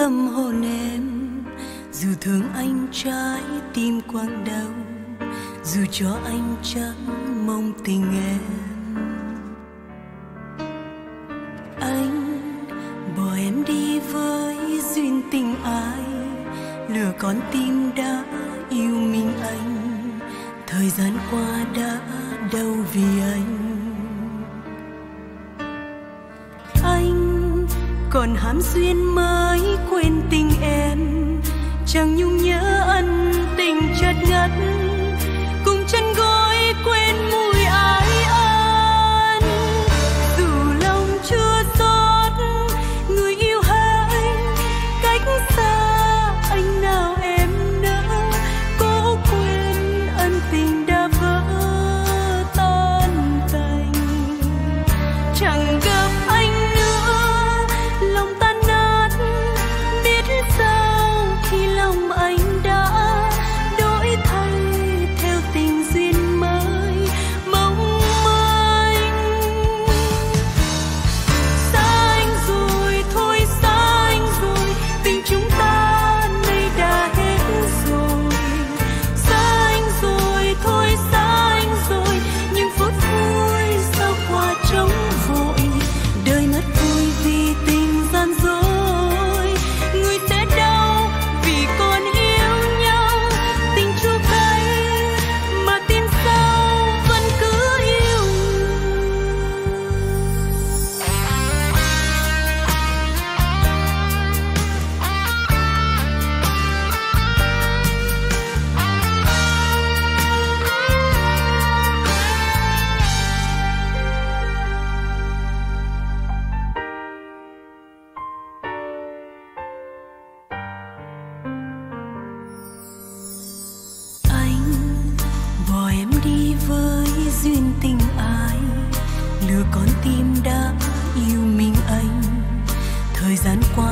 tâm hồn em. Dù thương anh trái tim quặn đau, dù cho anh chẳng mong tình em. Anh bỏ em đi với duyên tình ai, lừa con tim đã yêu mình anh. Thời gian qua đã đau vì anh. Còn hám duyên mới quên tình em. Chẳng nhung nhớ ân tình chợt ngất.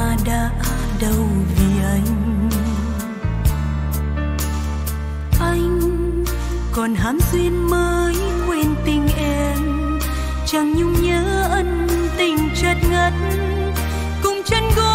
Ta đã đâu vì anh. Anh còn hám duyên mới quên tình em, chẳng nhung nhớ ân tình chợt ngất, cùng chân gối